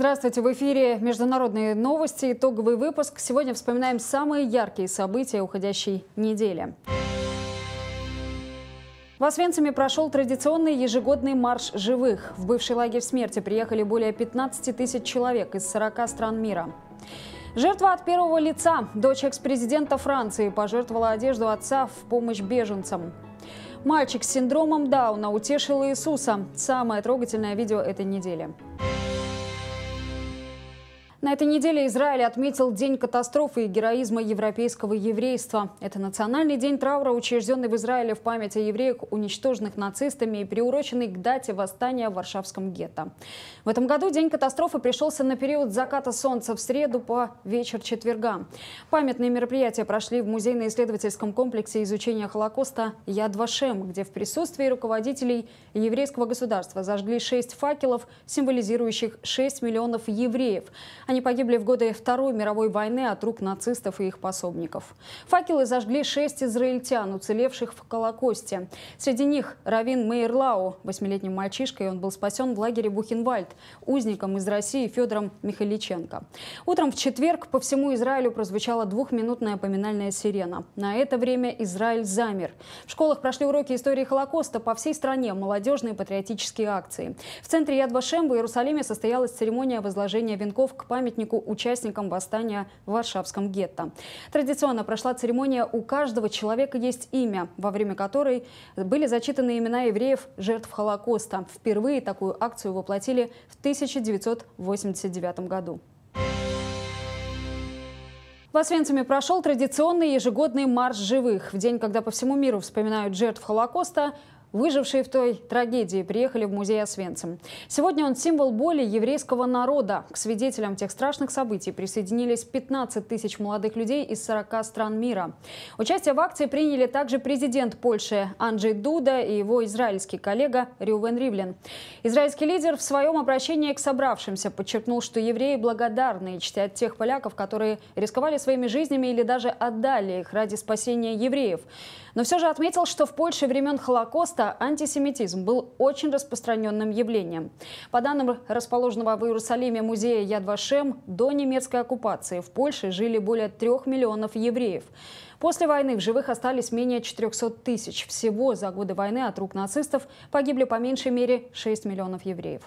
Здравствуйте, в эфире международные новости, итоговый выпуск. Сегодня вспоминаем самые яркие события уходящей недели. В Освенциме прошел традиционный ежегодный марш живых. В бывший лагерь смерти приехали более 15 тысяч человек из 40 стран мира. Жертва от первого лица. Дочь экс-президента Франции пожертвовала одежду отца в помощь беженцам. Мальчик с синдромом Дауна утешил Иисуса. Самое трогательное видео этой недели. На этой неделе Израиль отметил День катастрофы и героизма европейского еврейства. Это национальный день траура, учрежденный в Израиле в память о евреях, уничтоженных нацистами и приуроченный к дате восстания в Варшавском гетто. В этом году День катастрофы пришелся на период заката солнца в среду по вечер четверга. Памятные мероприятия прошли в музейно-исследовательском комплексе изучения Холокоста Яд Вашем, где в присутствии руководителей еврейского государства зажгли шесть факелов, символизирующих 6 миллионов евреев – они погибли в годы Второй мировой войны от рук нацистов и их пособников. Факелы зажгли шесть израильтян, уцелевших в Колокосте. Среди них Равин Мейерлау, восьмилетним мальчишкой, он был спасен в лагере Бухенвальд, узником из России Федором Михаличенко. Утром в четверг по всему Израилю прозвучала двухминутная поминальная сирена. На это время Израиль замер. В школах прошли уроки истории Холокоста по всей стране, молодежные патриотические акции. В центре Яд Вашем в Иерусалиме состоялась церемония возложения венков к памяти памятнику участникам восстания в Варшавском гетто. Традиционно прошла церемония «У каждого человека есть имя», во время которой были зачитаны имена евреев, жертв Холокоста. Впервые такую акцию воплотили в 1989 году. В Освенциме прошел традиционный ежегодный марш живых. В день, когда по всему миру вспоминают жертв Холокоста, Выжившие в той трагедии приехали в музей Освенцим. Сегодня он символ боли еврейского народа. К свидетелям тех страшных событий присоединились 15 тысяч молодых людей из 40 стран мира. Участие в акции приняли также президент Польши Анджей Дуда и его израильский коллега Рювен Ривлин. Израильский лидер в своем обращении к собравшимся подчеркнул, что евреи благодарны и чтят тех поляков, которые рисковали своими жизнями или даже отдали их ради спасения евреев. Но все же отметил, что в Польше времен Холокоста антисемитизм был очень распространенным явлением. По данным расположенного в Иерусалиме музея Яд Вашем, до немецкой оккупации в Польше жили более трех миллионов евреев. После войны в живых остались менее 400 тысяч. Всего за годы войны от рук нацистов погибли по меньшей мере 6 миллионов евреев.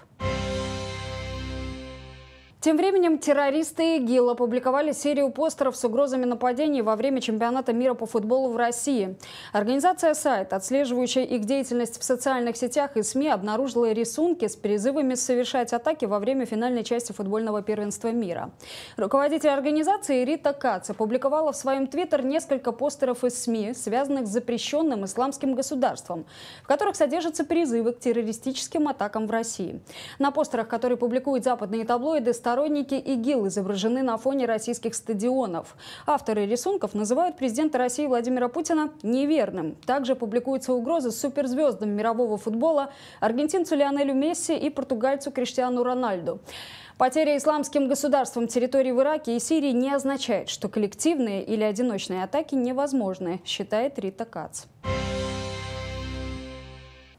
Тем временем террористы ИГИЛ опубликовали серию постеров с угрозами нападений во время чемпионата мира по футболу в России. Организация «Сайт», отслеживающая их деятельность в социальных сетях и СМИ, обнаружила рисунки с призывами совершать атаки во время финальной части футбольного первенства мира. Руководитель организации Рита Кац опубликовала в своем твиттер несколько постеров из СМИ, связанных с запрещенным исламским государством, в которых содержатся призывы к террористическим атакам в России. На постерах, которые публикуют западные таблоиды, Сторонники ИГИЛ изображены на фоне российских стадионов. Авторы рисунков называют президента России Владимира Путина неверным. Также публикуются угрозы суперзвездам мирового футбола аргентинцу Лионелю Месси и португальцу Криштиану Рональду. Потеря исламским государством территории в Ираке и Сирии не означает, что коллективные или одиночные атаки невозможны, считает Рита Кац.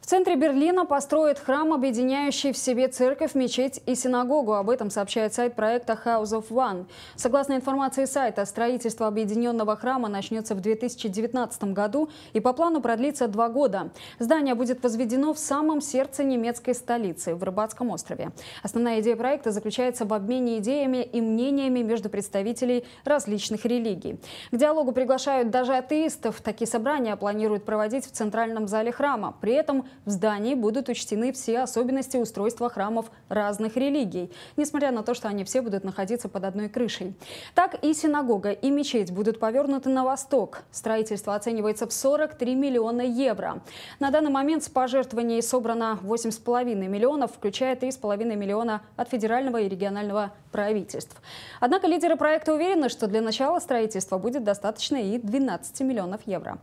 В центре Берлина построят храм, объединяющий в себе церковь, мечеть и синагогу. Об этом сообщает сайт проекта House of One. Согласно информации сайта, строительство объединенного храма начнется в 2019 году и по плану продлится два года. Здание будет возведено в самом сердце немецкой столицы, в Рыбацком острове. Основная идея проекта заключается в обмене идеями и мнениями между представителей различных религий. К диалогу приглашают даже атеистов. Такие собрания планируют проводить в центральном зале храма. При этом в здании будут учтены все особенности устройства храмов разных религий, несмотря на то, что они все будут находиться под одной крышей. Так и синагога, и мечеть будут повернуты на восток. Строительство оценивается в 43 миллиона евро. На данный момент с пожертвований собрано 8,5 миллионов, включая 3,5 миллиона от федерального и регионального правительств. Однако лидеры проекта уверены, что для начала строительства будет достаточно и 12 миллионов евро.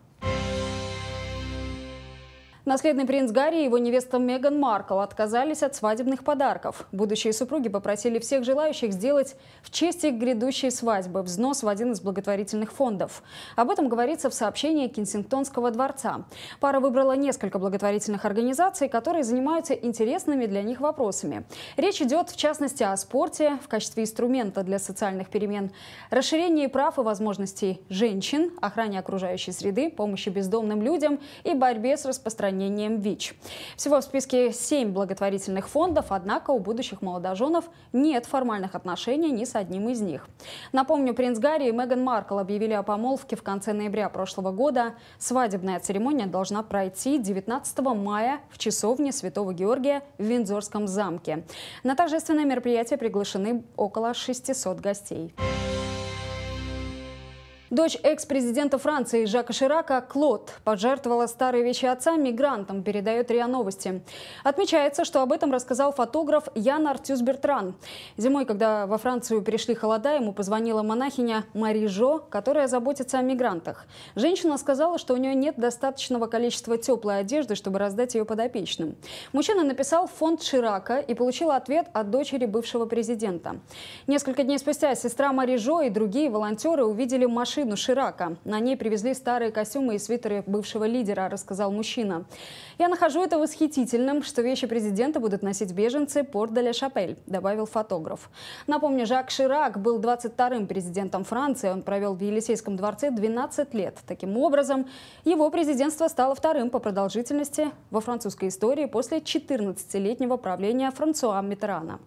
Наследный принц Гарри и его невеста Меган Маркл отказались от свадебных подарков. Будущие супруги попросили всех желающих сделать в честь их грядущей свадьбы взнос в один из благотворительных фондов. Об этом говорится в сообщении Кенсингтонского дворца. Пара выбрала несколько благотворительных организаций, которые занимаются интересными для них вопросами. Речь идет, в частности, о спорте в качестве инструмента для социальных перемен, расширении прав и возможностей женщин, охране окружающей среды, помощи бездомным людям и борьбе с распространением распространением ВИЧ. Всего в списке 7 благотворительных фондов, однако у будущих молодоженов нет формальных отношений ни с одним из них. Напомню, принц Гарри и Меган Маркл объявили о помолвке в конце ноября прошлого года. Свадебная церемония должна пройти 19 мая в часовне Святого Георгия в Виндзорском замке. На торжественное мероприятие приглашены около 600 гостей. Дочь экс-президента Франции Жака Ширака Клод пожертвовала старые вещи отца мигрантам, передает РИА Новости. Отмечается, что об этом рассказал фотограф Ян Артюс Бертран. Зимой, когда во Францию пришли холода, ему позвонила монахиня Мари Жо, которая заботится о мигрантах. Женщина сказала, что у нее нет достаточного количества теплой одежды, чтобы раздать ее подопечным. Мужчина написал фонд Ширака и получил ответ от дочери бывшего президента. Несколько дней спустя сестра Мари Жо и другие волонтеры увидели машину машину Ширака. На ней привезли старые костюмы и свитеры бывшего лидера, рассказал мужчина. «Я нахожу это восхитительным, что вещи президента будут носить беженцы порт де шапель добавил фотограф. Напомню, Жак Ширак был 22-м президентом Франции. Он провел в Елисейском дворце 12 лет. Таким образом, его президентство стало вторым по продолжительности во французской истории после 14-летнего правления Франсуа Миттерана.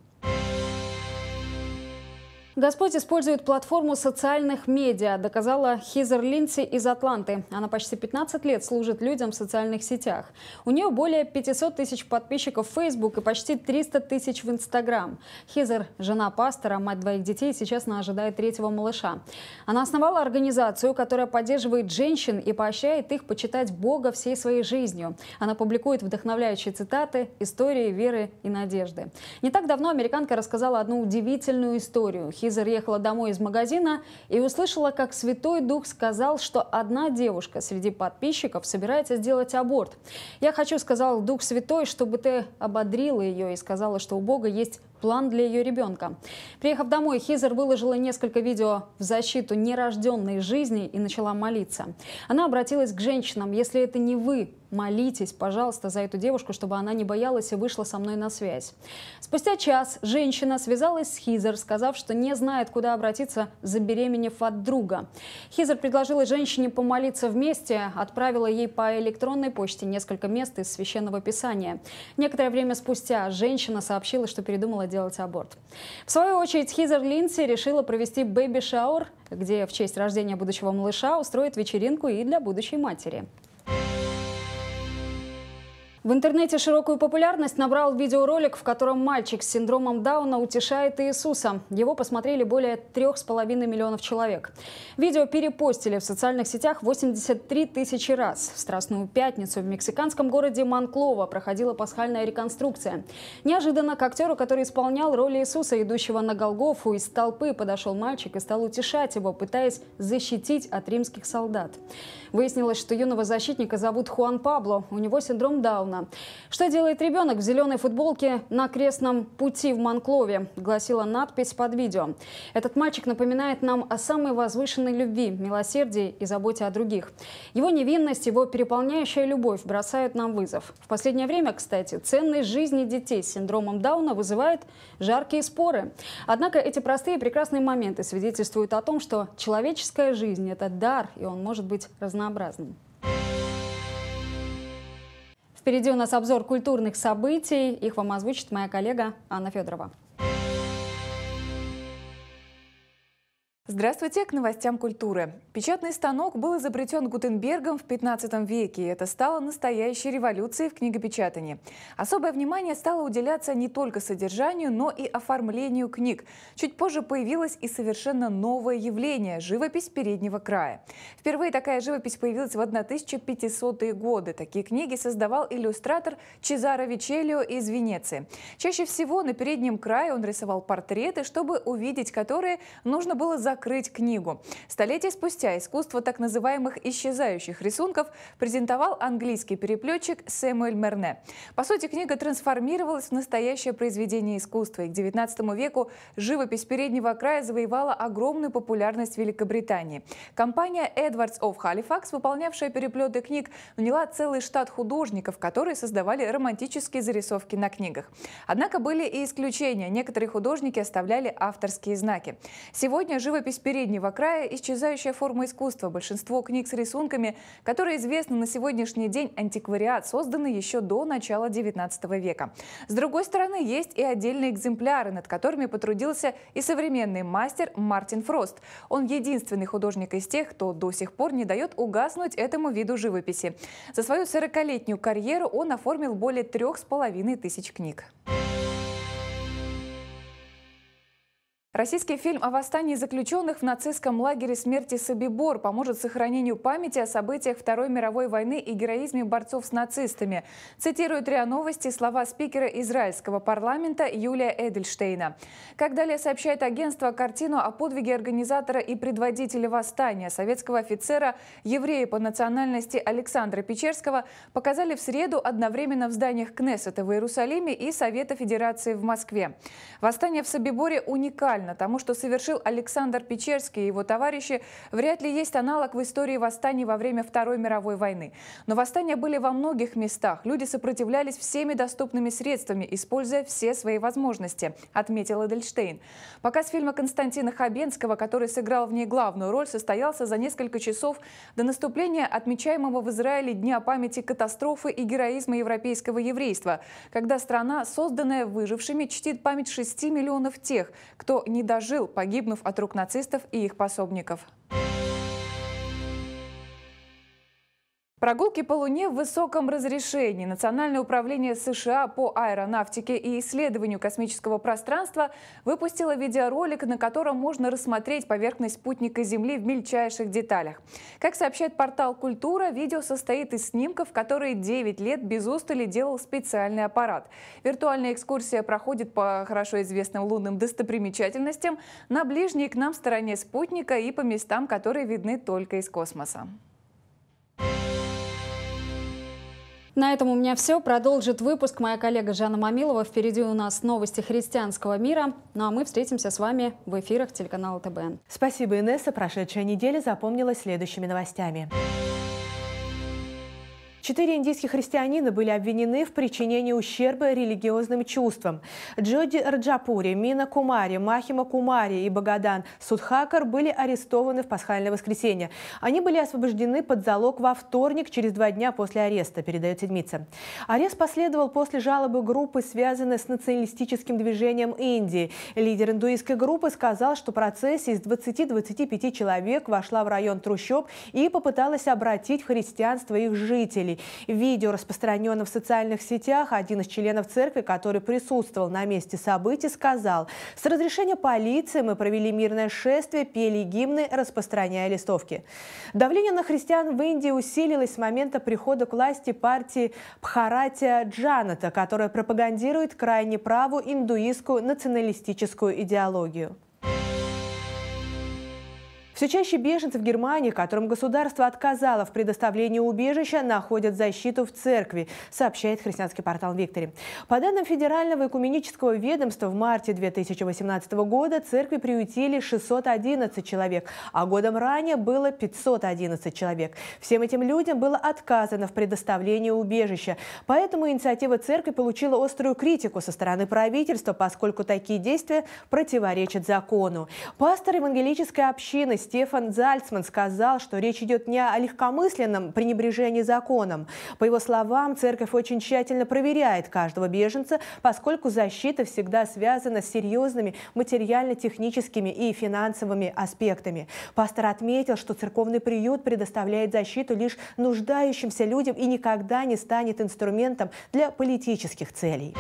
Господь использует платформу социальных медиа, доказала Хизер Линдси из Атланты. Она почти 15 лет служит людям в социальных сетях. У нее более 500 тысяч подписчиков в Facebook и почти 300 тысяч в Instagram. Хизер – жена пастора, мать двоих детей, сейчас она ожидает третьего малыша. Она основала организацию, которая поддерживает женщин и поощряет их почитать Бога всей своей жизнью. Она публикует вдохновляющие цитаты, истории веры и надежды. Не так давно американка рассказала одну удивительную историю – Хизер ехала домой из магазина и услышала, как Святой Дух сказал, что одна девушка среди подписчиков собирается сделать аборт. «Я хочу, — сказал Дух Святой, — чтобы ты ободрила ее и сказала, что у Бога есть план для ее ребенка. Приехав домой, Хизер выложила несколько видео в защиту нерожденной жизни и начала молиться. Она обратилась к женщинам, если это не вы, молитесь, пожалуйста, за эту девушку, чтобы она не боялась и вышла со мной на связь. Спустя час женщина связалась с Хизер, сказав, что не знает, куда обратиться, забеременев от друга. Хизер предложила женщине помолиться вместе, отправила ей по электронной почте несколько мест из Священного Писания. Некоторое время спустя женщина сообщила, что передумала делать аборт. В свою очередь, Хизер Линдси решила провести baby shower, где в честь рождения будущего малыша устроит вечеринку и для будущей матери. В интернете широкую популярность набрал видеоролик, в котором мальчик с синдромом Дауна утешает Иисуса. Его посмотрели более трех с половиной миллионов человек. Видео перепостили в социальных сетях 83 тысячи раз. В Страстную пятницу в мексиканском городе Манклова проходила пасхальная реконструкция. Неожиданно к актеру, который исполнял роль Иисуса, идущего на Голгофу, из толпы подошел мальчик и стал утешать его, пытаясь защитить от римских солдат. Выяснилось, что юного защитника зовут Хуан Пабло. У него синдром Дауна. Что делает ребенок в зеленой футболке на крестном пути в Манклове, гласила надпись под видео. Этот мальчик напоминает нам о самой возвышенной любви, милосердии и заботе о других. Его невинность, его переполняющая любовь бросают нам вызов. В последнее время, кстати, ценность жизни детей с синдромом Дауна вызывает жаркие споры. Однако эти простые и прекрасные моменты свидетельствуют о том, что человеческая жизнь – это дар, и он может быть разнообразным. Впереди у нас обзор культурных событий. Их вам озвучит моя коллега Анна Федорова. Здравствуйте, к новостям культуры. Печатный станок был изобретен Гутенбергом в 15 веке, и это стало настоящей революцией в книгопечатании. Особое внимание стало уделяться не только содержанию, но и оформлению книг. Чуть позже появилось и совершенно новое явление – живопись переднего края. Впервые такая живопись появилась в 1500-е годы. Такие книги создавал иллюстратор Чезаро Вичелио из Венеции. Чаще всего на переднем крае он рисовал портреты, чтобы увидеть которые нужно было за закрыть книгу. Столетия спустя искусство так называемых исчезающих рисунков презентовал английский переплетчик Сэмюэль Мерне. По сути, книга трансформировалась в настоящее произведение искусства, и к XIX веку живопись переднего края завоевала огромную популярность в Великобритании. Компания Edwards of Halifax, выполнявшая переплеты книг, наняла целый штат художников, которые создавали романтические зарисовки на книгах. Однако были и исключения. Некоторые художники оставляли авторские знаки. Сегодня живопись переднего края – исчезающая форма искусства. Большинство книг с рисунками, которые известны на сегодняшний день антиквариат, созданы еще до начала XIX века. С другой стороны, есть и отдельные экземпляры, над которыми потрудился и современный мастер Мартин Фрост. Он единственный художник из тех, кто до сих пор не дает угаснуть этому виду живописи. За свою 40-летнюю карьеру он оформил более трех с половиной тысяч книг. Российский фильм о восстании заключенных в нацистском лагере смерти Собибор поможет сохранению памяти о событиях Второй мировой войны и героизме борцов с нацистами. Цитирует РИА Новости слова спикера израильского парламента Юлия Эдельштейна. Как далее сообщает агентство, картину о подвиге организатора и предводителя восстания советского офицера, еврея по национальности Александра Печерского, показали в среду одновременно в зданиях Кнессета в Иерусалиме и Совета Федерации в Москве. Восстание в Собиборе уникально параллельно тому, что совершил Александр Печерский и его товарищи, вряд ли есть аналог в истории восстаний во время Второй мировой войны. Но восстания были во многих местах. Люди сопротивлялись всеми доступными средствами, используя все свои возможности, отметил Эдельштейн. Показ фильма Константина Хабенского, который сыграл в ней главную роль, состоялся за несколько часов до наступления отмечаемого в Израиле Дня памяти катастрофы и героизма европейского еврейства, когда страна, созданная выжившими, чтит память 6 миллионов тех, кто не дожил, погибнув от рук нацистов и их пособников. Прогулки по Луне в высоком разрешении. Национальное управление США по аэронавтике и исследованию космического пространства выпустило видеоролик, на котором можно рассмотреть поверхность спутника Земли в мельчайших деталях. Как сообщает портал «Культура», видео состоит из снимков, которые 9 лет без устали делал специальный аппарат. Виртуальная экскурсия проходит по хорошо известным лунным достопримечательностям на ближней к нам стороне спутника и по местам, которые видны только из космоса. На этом у меня все. Продолжит выпуск моя коллега Жанна Мамилова. Впереди у нас новости христианского мира. Ну а мы встретимся с вами в эфирах телеканала ТБН. Спасибо, Инесса. Прошедшая неделя запомнилась следующими новостями. Четыре индийских христианина были обвинены в причинении ущерба религиозным чувствам. Джоди Раджапури, Мина Кумари, Махима Кумари и Багадан Судхакар были арестованы в пасхальное воскресенье. Они были освобождены под залог во вторник, через два дня после ареста, передает седмица. Арест последовал после жалобы группы, связанной с националистическим движением Индии. Лидер индуистской группы сказал, что процессия из 20-25 человек вошла в район трущоб и попыталась обратить в христианство их жителей. Видео распространено в социальных сетях. Один из членов церкви, который присутствовал на месте событий, сказал, с разрешения полиции мы провели мирное шествие, пели гимны, распространяя листовки. Давление на христиан в Индии усилилось с момента прихода к власти партии Бхаратия Джаната, которая пропагандирует крайне правую индуистскую националистическую идеологию. Все чаще беженцы в Германии, которым государство отказало в предоставлении убежища, находят защиту в церкви, сообщает христианский портал «Виктори». По данным Федерального экуменического ведомства, в марте 2018 года церкви приютили 611 человек, а годом ранее было 511 человек. Всем этим людям было отказано в предоставлении убежища. Поэтому инициатива церкви получила острую критику со стороны правительства, поскольку такие действия противоречат закону. Пастор евангелической общины Стефан Зальцман сказал, что речь идет не о легкомысленном пренебрежении законом. По его словам, церковь очень тщательно проверяет каждого беженца, поскольку защита всегда связана с серьезными материально-техническими и финансовыми аспектами. Пастор отметил, что церковный приют предоставляет защиту лишь нуждающимся людям и никогда не станет инструментом для политических целей.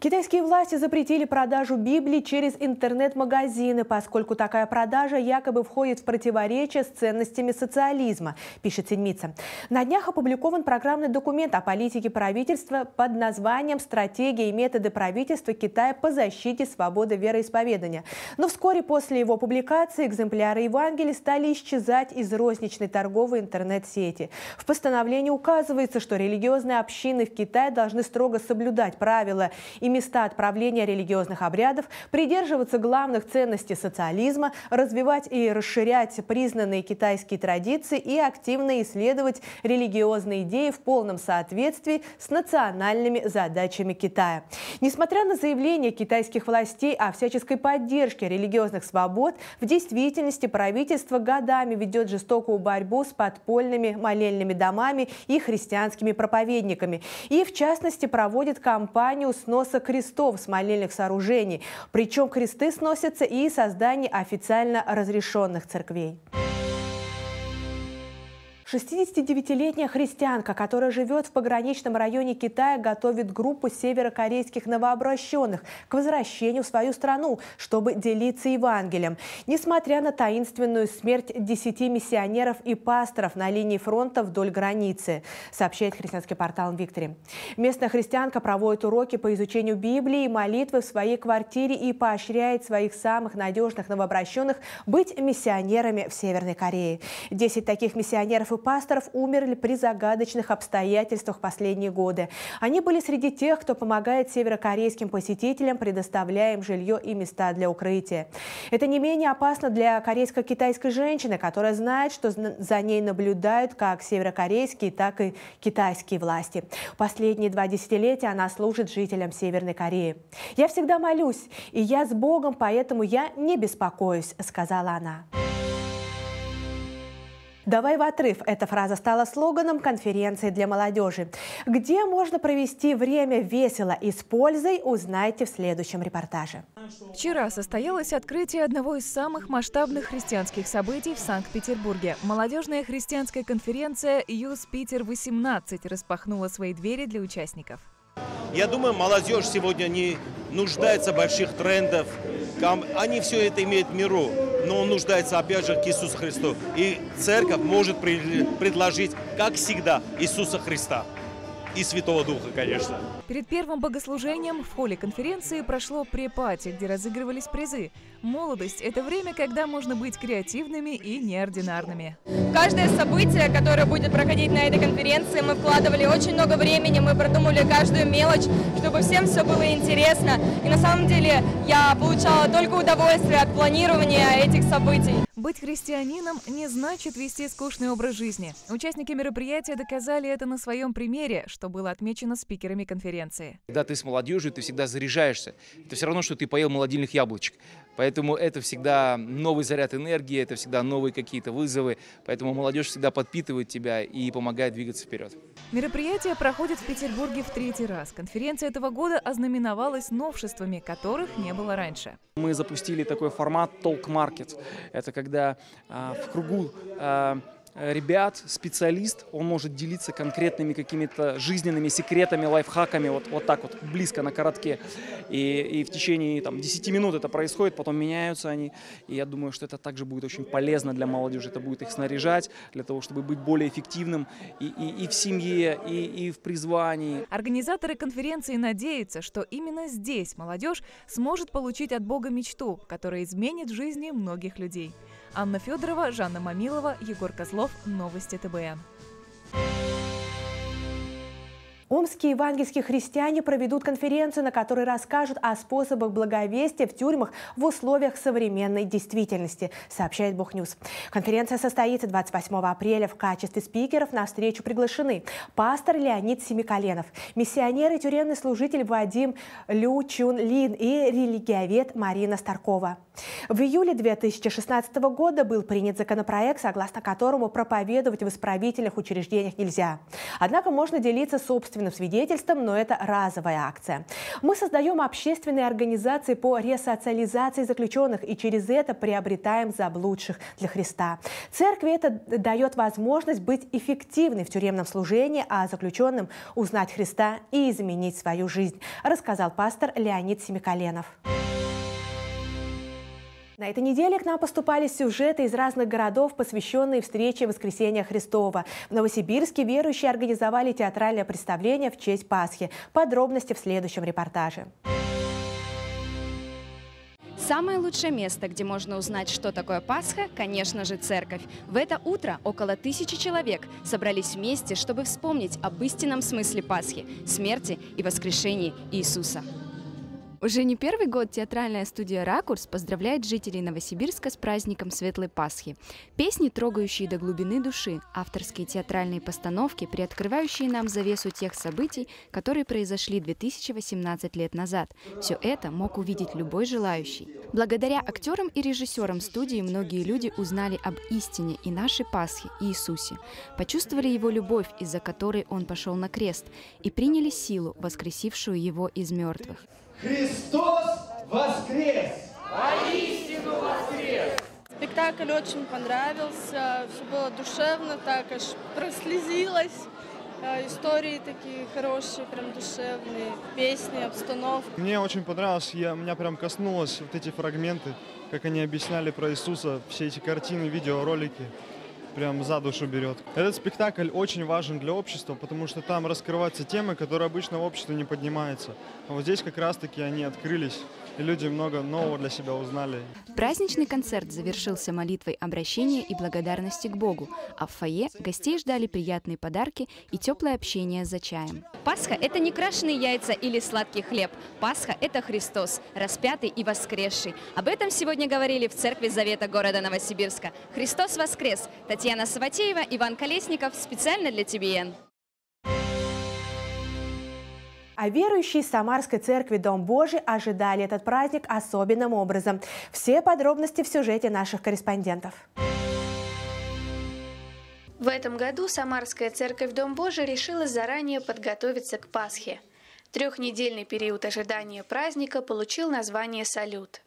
Китайские власти запретили продажу Библии через интернет-магазины, поскольку такая продажа якобы входит в противоречие с ценностями социализма, пишет Седмица. На днях опубликован программный документ о политике правительства под названием «Стратегия и методы правительства Китая по защите свободы вероисповедания». Но вскоре после его публикации экземпляры Евангелий стали исчезать из розничной торговой интернет-сети. В постановлении указывается, что религиозные общины в Китае должны строго соблюдать правила и места отправления религиозных обрядов, придерживаться главных ценностей социализма, развивать и расширять признанные китайские традиции и активно исследовать религиозные идеи в полном соответствии с национальными задачами Китая. Несмотря на заявления китайских властей о всяческой поддержке религиозных свобод, в действительности правительство годами ведет жестокую борьбу с подпольными молельными домами и христианскими проповедниками. И, в частности, проводит кампанию сноса сноса крестов с молельных сооружений. Причем кресты сносятся и создание официально разрешенных церквей. 69-летняя христианка, которая живет в пограничном районе Китая, готовит группу северокорейских новообращенных к возвращению в свою страну, чтобы делиться Евангелием. Несмотря на таинственную смерть 10 миссионеров и пасторов на линии фронта вдоль границы, сообщает христианский портал Виктори. Местная христианка проводит уроки по изучению Библии и молитвы в своей квартире и поощряет своих самых надежных новообращенных быть миссионерами в Северной Корее. 10 таких миссионеров и пасторов умерли при загадочных обстоятельствах последние годы. Они были среди тех, кто помогает северокорейским посетителям, предоставляя им жилье и места для укрытия. Это не менее опасно для корейско-китайской женщины, которая знает, что за ней наблюдают как северокорейские, так и китайские власти. Последние два десятилетия она служит жителям Северной Кореи. «Я всегда молюсь, и я с Богом, поэтому я не беспокоюсь», — сказала она. «Давай в отрыв» – эта фраза стала слоганом конференции для молодежи. Где можно провести время весело и с пользой, узнайте в следующем репортаже. Вчера состоялось открытие одного из самых масштабных христианских событий в Санкт-Петербурге. Молодежная христианская конференция «Юз Питер-18» распахнула свои двери для участников. Я думаю, молодежь сегодня не нуждается в больших трендах. Они все это имеют в миру но он нуждается опять же к Иисусу Христу. И церковь может предложить, как всегда, Иисуса Христа и Святого Духа, конечно. Перед первым богослужением в холле конференции прошло препати, где разыгрывались призы. Молодость – это время, когда можно быть креативными и неординарными. Каждое событие, которое будет проходить на этой конференции, мы вкладывали очень много времени, мы продумали каждую мелочь, чтобы всем все было интересно. И на самом деле я получала только удовольствие от планирования этих событий. Быть христианином не значит вести скучный образ жизни. Участники мероприятия доказали это на своем примере, что было отмечено спикерами конференции. Когда ты с молодежью, ты всегда заряжаешься. Это все равно, что ты поел молодильных яблочек. Поэтому это всегда новый заряд энергии, это всегда новые какие-то вызовы. Поэтому молодежь всегда подпитывает тебя и помогает двигаться вперед. Мероприятие проходит в Петербурге в третий раз. Конференция этого года ознаменовалась новшествами, которых не было раньше. Мы запустили такой формат Talk Market. Это когда а, в кругу а, Э, ребят, специалист, он может делиться конкретными какими-то жизненными секретами, лайфхаками, вот, вот так вот, близко на коротке. И, и в течение там, 10 минут это происходит, потом меняются они. И я думаю, что это также будет очень полезно для молодежи. Это будет их снаряжать для того, чтобы быть более эффективным и, и, и в семье, и, и в призвании. Организаторы конференции надеются, что именно здесь молодежь сможет получить от Бога мечту, которая изменит жизни многих людей. Анна Федорова, Жанна Мамилова, Егор Козлов. Новости ТБН. Омские евангельские христиане проведут конференцию, на которой расскажут о способах благовестия в тюрьмах в условиях современной действительности, сообщает Бухнюс. Конференция состоится 28 апреля. В качестве спикеров на встречу приглашены пастор Леонид Семиколенов, миссионер и тюремный служитель Вадим Лю Чун Лин и религиовед Марина Старкова. В июле 2016 года был принят законопроект, согласно которому проповедовать в исправительных учреждениях нельзя. Однако можно делиться собственным качественным свидетельством, но это разовая акция. Мы создаем общественные организации по ресоциализации заключенных и через это приобретаем заблудших для Христа. Церкви это дает возможность быть эффективной в тюремном служении, а заключенным узнать Христа и изменить свою жизнь, рассказал пастор Леонид Семиколенов. На этой неделе к нам поступали сюжеты из разных городов, посвященные встрече Воскресения Христова. В Новосибирске верующие организовали театральное представление в честь Пасхи. Подробности в следующем репортаже. Самое лучшее место, где можно узнать, что такое Пасха, конечно же, церковь. В это утро около тысячи человек собрались вместе, чтобы вспомнить об истинном смысле Пасхи, смерти и воскрешении Иисуса. Уже не первый год театральная студия «Ракурс» поздравляет жителей Новосибирска с праздником Светлой Пасхи. Песни, трогающие до глубины души, авторские театральные постановки, приоткрывающие нам завесу тех событий, которые произошли 2018 лет назад. Все это мог увидеть любой желающий. Благодаря актерам и режиссерам студии многие люди узнали об истине и нашей Пасхе, Иисусе, почувствовали его любовь, из-за которой он пошел на крест, и приняли силу, воскресившую его из мертвых. Христос воскрес! Воистину воскрес! Спектакль очень понравился, все было душевно, так аж прослезилась. Э, истории такие хорошие, прям душевные, песни, обстановка. Мне очень понравилось, я, меня прям коснулось вот эти фрагменты, как они объясняли про Иисуса, все эти картины, видеоролики прям за душу берет. Этот спектакль очень важен для общества, потому что там раскрываются темы, которые обычно в обществе не поднимаются. А вот здесь как раз-таки они открылись и люди много нового для себя узнали. Праздничный концерт завершился молитвой обращения и благодарности к Богу, а в фойе гостей ждали приятные подарки и теплое общение за чаем. Пасха – это не крашеные яйца или сладкий хлеб. Пасха – это Христос, распятый и воскресший. Об этом сегодня говорили в Церкви Завета города Новосибирска. Христос воскрес! Татьяна Саватеева, Иван Колесников. Специально для ТБН. А верующие Самарской церкви Дом Божий ожидали этот праздник особенным образом. Все подробности в сюжете наших корреспондентов. В этом году Самарская церковь Дом Божий решила заранее подготовиться к Пасхе. Трехнедельный период ожидания праздника получил название «Салют».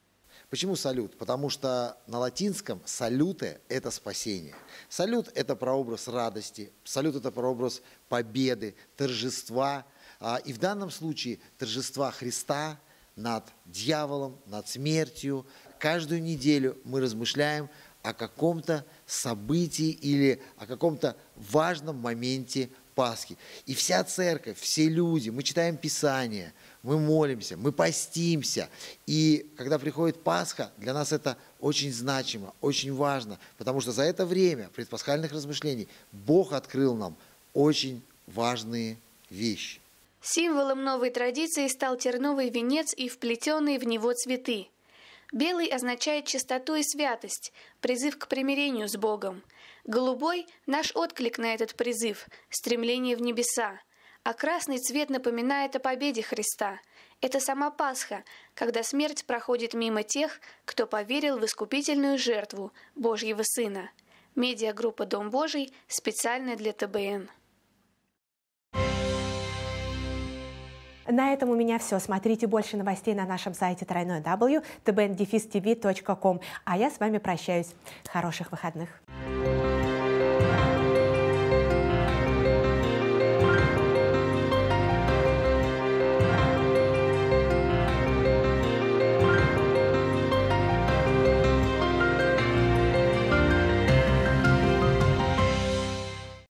Почему салют? Потому что на латинском салюте – это спасение. Салют – это прообраз радости, салют – это прообраз победы, торжества – и в данном случае торжества Христа над дьяволом, над смертью. Каждую неделю мы размышляем о каком-то событии или о каком-то важном моменте Пасхи. И вся церковь, все люди, мы читаем Писание, мы молимся, мы постимся. И когда приходит Пасха, для нас это очень значимо, очень важно, потому что за это время предпасхальных размышлений Бог открыл нам очень важные вещи. Символом новой традиции стал терновый венец и вплетенные в него цветы. Белый означает чистоту и святость, призыв к примирению с Богом. Голубой – наш отклик на этот призыв, стремление в небеса. А красный цвет напоминает о победе Христа. Это сама Пасха, когда смерть проходит мимо тех, кто поверил в искупительную жертву Божьего Сына. Медиагруппа «Дом Божий» специально для ТБН. На этом у меня все. Смотрите больше новостей на нашем сайте тройной w. А я с вами прощаюсь. Хороших выходных.